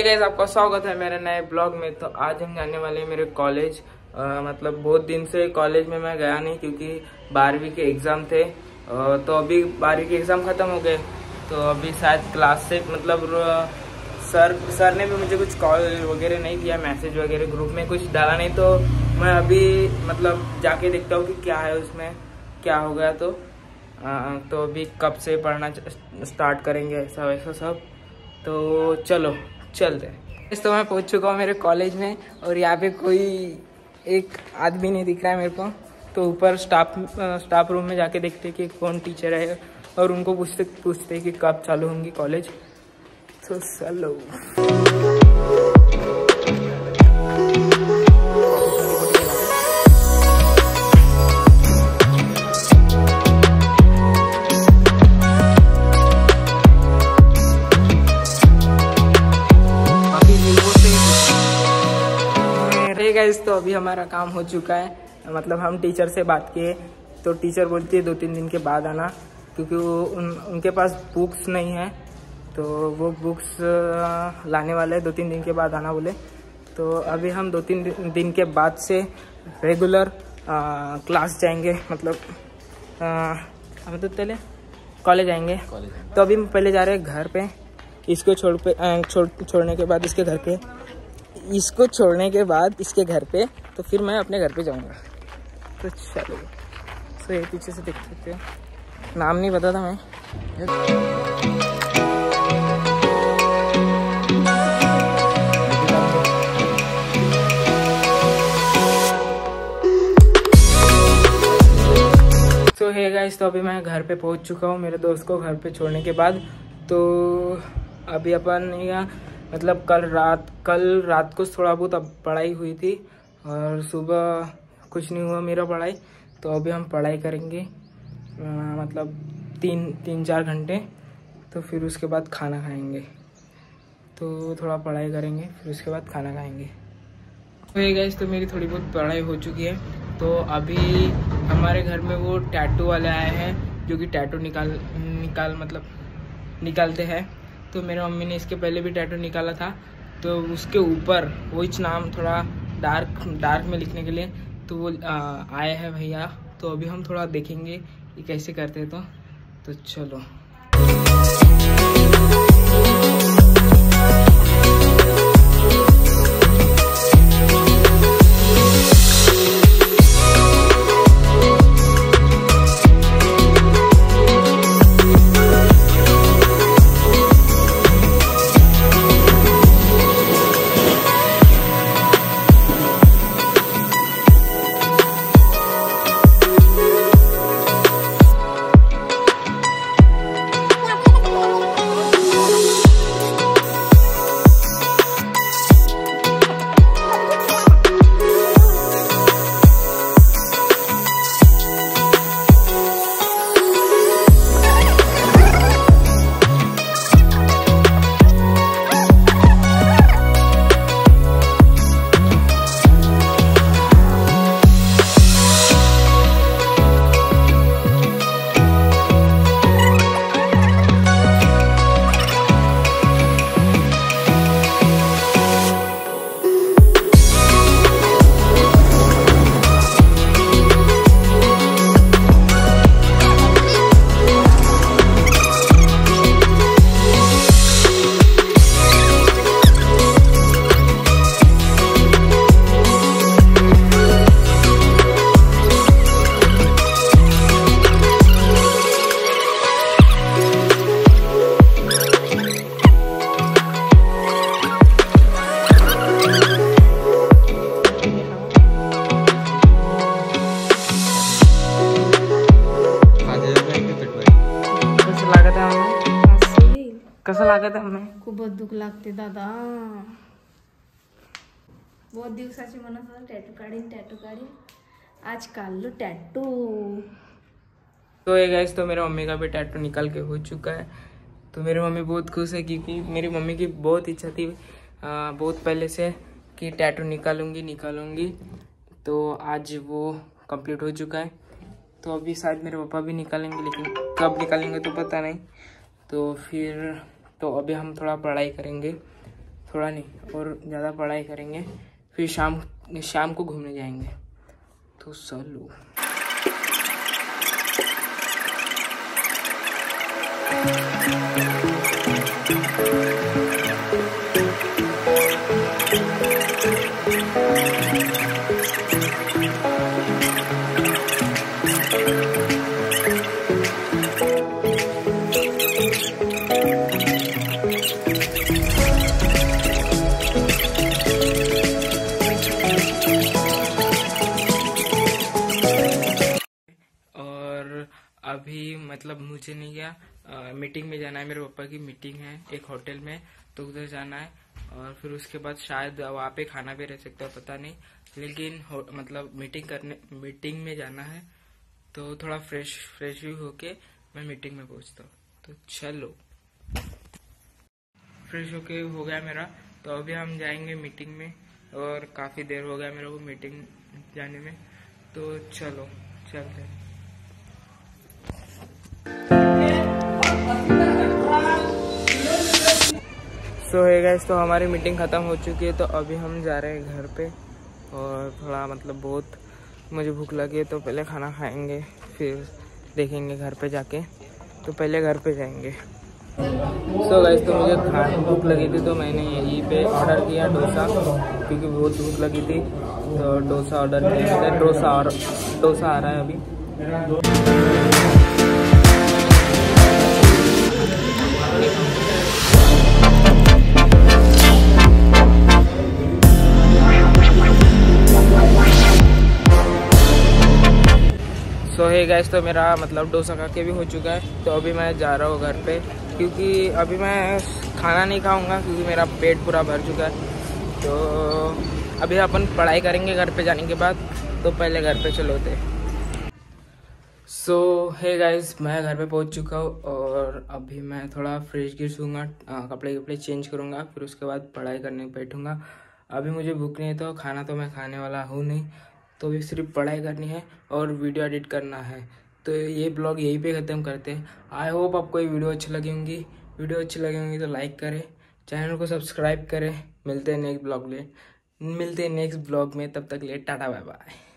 हे आपका स्वागत है मेरे नए ब्लॉग में। तो आज हम जाने वाले हैं मेरे कॉलेज। मतलब बहुत दिन से कॉलेज में मैं गया नहीं क्योंकि बारहवीं के एग्ज़ाम थे। अ, तो अभी बारहवीं के एग्ज़ाम खत्म हो गए। तो अभी शायद क्लास से मतलब सर सर ने भी मुझे कुछ कॉल वगैरह नहीं किया मैसेज वगैरह ग्रुप में कुछ डाला नहीं। तो मैं अभी मतलब जाके देखता हूँ कि क्या है उसमें क्या हो गया तो। अ, तो अभी कब से पढ़ना स्टार्ट करेंगे ऐसा वैसा सब। तो चलो चलते हैं। इस तो मैं पहुँच चुका हूँ मेरे कॉलेज में और यहाँ पे कोई एक आदमी नहीं दिख रहा है मेरे को। तो ऊपर स्टाफ स्टाफ रूम में जाके देखते कि कौन टीचर है और उनको पूछते पूछते कि कब चालू होंगी कॉलेज तो चलो। गाइस तो अभी हमारा काम हो चुका है। मतलब हम टीचर से बात किए तो टीचर बोलती है दो तीन दिन के बाद आना क्योंकि वो उन, उनके पास बुक्स नहीं है। तो वो बुक्स लाने वाले हैं दो तीन दिन के बाद आना बोले। तो अभी हम दो तीन दिन- के बाद से रेगुलर आ, क्लास जाएँगे। मतलब हम तो पहले कॉलेज आएँगे। तो अभी हम पहले जा रहे हैं घर पे। इसको छोड़ पे छोड़ छोड़ने के बाद इसके घर पे इसको छोड़ने के बाद इसके घर पे तो फिर मैं अपने घर पे जाऊँगा। तो चलो। सो ये पीछे से देख सकते हो नाम नहीं पता था मैं। सो है गाइस तो अभी मैं घर पे पहुँच चुका हूँ, मेरे दोस्त को घर पे छोड़ने के बाद। तो अभी अपन यहाँ मतलब कल रात कल रात को थोड़ा बहुत अब पढ़ाई हुई थी और सुबह कुछ नहीं हुआ मेरा पढ़ाई तो अभी हम पढ़ाई करेंगे अ, मतलब तीन तीन चार घंटे तो फिर उसके बाद खाना खाएँगे। तो थोड़ा पढ़ाई करेंगे फिर उसके बाद खाना खाएँगे। तो ये गाइस तो मेरी थोड़ी बहुत पढ़ाई हो चुकी है तो अभी हमारे घर में वो टैटू वाले आए हैं जो कि टैटू निकाल निकाल मतलब निकालते हैं। तो मेरे मम्मी ने इसके पहले भी टैटू निकाला था। तो उसके ऊपर, वो नाम थोड़ा डार्क डार्क में लिखने के लिए तो वो आए हैं भैया। तो अभी हम थोड़ा देखेंगे कि कैसे करते हैं तो। तो चलो। कसं लागत आम्हाला खूपच दुःख लागते दादा. बहुत दिवसाची म्हणत होता टॅटू काढीन टॅटू काढीन. आज काढलो टॅटू तो ये गैस तो मेरे मम्मी का भी टैटू निकल के हो चुका है। तो मेरी मम्मी बहुत खुश है क्योंकि मेरी मम्मी की बहुत इच्छा थी आ, बहुत पहले से कि टैटू निकालूँगी निकालूँगी। तो आज वो कंप्लीट हो चुका है। तो अभी शायद मेरे पापा भी निकालेंगे लेकिन कब निकालेंगे तो पता नहीं। तो फिर तो अभी हम थोड़ा पढ़ाई करेंगे। थोड़ा नहीं, और ज़्यादा पढ़ाई करेंगे। फिर शाम शाम को घूमने जाएँगे। तो चलो। अभी मुझे नहीं गया। आ, मीटिंग में जाना है मेरे पापा की मीटिंग है एक होटल में तो उधर जाना है। और फिर उसके बाद शायद वहाँ पे खाना भी रह सकता है पता नहीं। लेकिन मतलब मीटिंग करने मीटिंग में जाना है तो थोड़ा फ्रेश फ्रेश भी होके मैं मीटिंग में पहुँचता हूँ। तो चलो। फ्रेश होके हो गया मेरा तो अभी हम जाएँगे मीटिंग में और काफ़ी देर हो गया मेरे को मीटिंग जाने में। तो चलो चलते हैं। सो है गैस तो हमारी मीटिंग ख़त्म हो चुकी है तो अभी हम जा रहे हैं घर पे। और थोड़ा मतलब बहुत मुझे भूख लगी है तो पहले खाना खाएँगे, फिर देखेंगे घर पे जाके। तो पहले घर पे जाएँगे। सो so गैस तो मुझे खाना भूख लगी थी तो मैंने यहीं पे ऑर्डर किया डोसा, क्योंकि बहुत भूख लगी थी। तो डोसा ऑर्डर किया डोसा और डोसा आ रहा है अभी। है गैस तो मेरा मतलब डोसा खा के भी हो चुका है। तो अभी मैं जा रहा हूँ घर पे, क्योंकि अभी मैं खाना नहीं खाऊँगा, क्योंकि मेरा पेट पूरा भर चुका है। तो अभी अपन पढ़ाई करेंगे घर पे जाने के बाद तो पहले घर पे चलो थे सो है गाइस मैं घर पे पहुँच चुका हूँ और अभी मैं थोड़ा फ्रेश गिर सूँगा कपड़े कपड़े चेंज करूँगा, फिर उसके बाद पढ़ाई करने बैठूँगा। अभी मुझे भूख नहीं तो खाना तो मैं खाने वाला हूँ नहीं। तो अभी सिर्फ़ पढ़ाई करनी है और वीडियो एडिट करना है। तो ये ब्लॉग यहीं पे ख़त्म करते हैं। आई होप आपको ये वीडियो अच्छी लगी होंगी। वीडियो अच्छी लगी होंगी तो लाइक करें। चैनल को सब्सक्राइब करें। मिलते हैं नेक्स्ट ब्लॉग में मिलते हैं नेक्स्ट ब्लॉग में। तब तक ले, टाटा बाय बाय